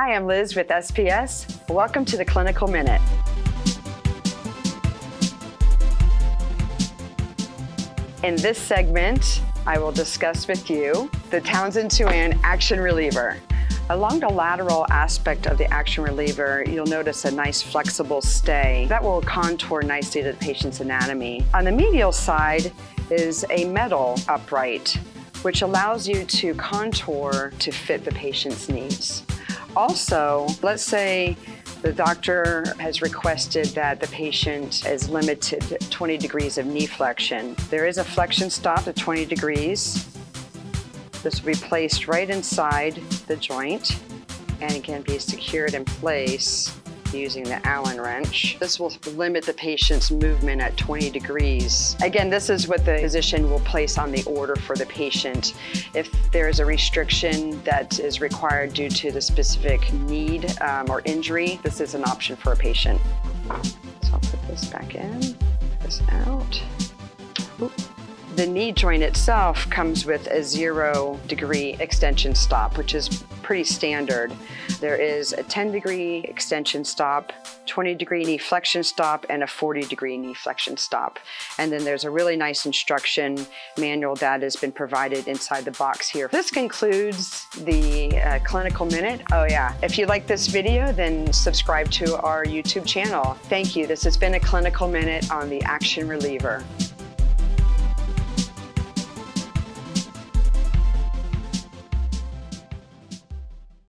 Hi, I'm Liz with SPS. Welcome to the Clinical Minute. In this segment, I will discuss with you the Townsend Thuasne Action Reliever. Along the lateral aspect of the action reliever, you'll notice a nice flexible stay that will contour nicely to the patient's anatomy. On the medial side is a metal upright, which allows you to contour to fit the patient's needs. Also, let's say the doctor has requested that the patient is limited to 20 degrees of knee flexion. There is a flexion stop at 20 degrees. This will be placed right inside the joint and it can be secured in place using the Allen wrench. This will limit the patient's movement at 20 degrees. Again, this is what the physician will place on the order for the patient. If there is a restriction that is required due to the specific need um, or injury, this is an option for a patient. So I'll put this back in, this out. The knee joint itself comes with a zero degree extension stop, which is pretty standard. There is a 10 degree extension stop, 20 degree knee flexion stop, and a 40 degree knee flexion stop. And then there's a really nice instruction manual that has been provided inside the box here. This concludes the uh, clinical minute. Oh yeah, if you like this video, then subscribe to our YouTube channel. Thank you. This has been a clinical minute on the action reliever.